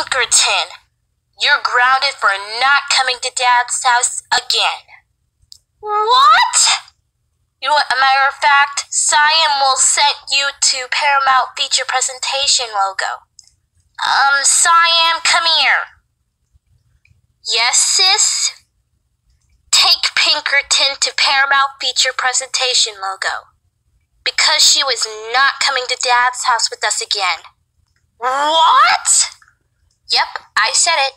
Pinkerton, you're grounded for not coming to Dad's house again. What? You know what, a matter of fact, Siam will send you to Paramount feature presentation logo. Um, Siam, come here. Yes, sis? Take Pinkerton to Paramount feature presentation logo. Because she was not coming to Dad's house with us again. What? Yep, I said it.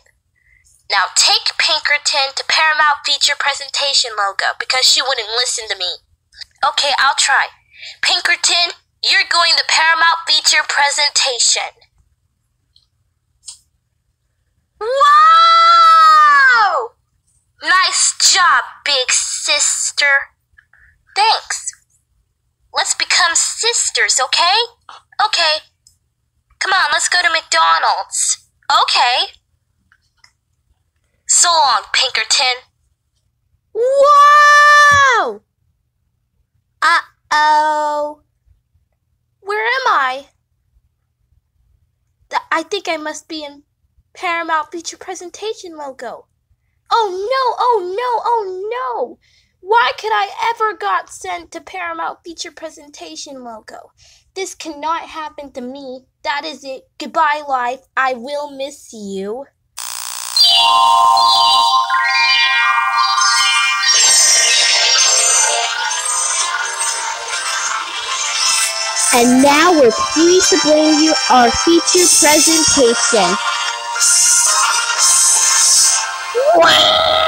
Now take Pinkerton to Paramount feature presentation logo because she wouldn't listen to me. Okay, I'll try. Pinkerton, you're going to Paramount feature presentation. Wow! Nice job, big sister. Thanks. Let's become sisters, okay? Okay. Come on, let's go to McDonald's. Okay. So long, Pinkerton. Whoa! Uh oh. Where am I? I think I must be in Paramount Feature Presentation logo. Oh no, oh no, oh no! Why could I ever got sent to Paramount Feature Presentation logo? This cannot happen to me. That is it. Goodbye, life. I will miss you. And now we're pleased to bring you our feature presentation. Wow.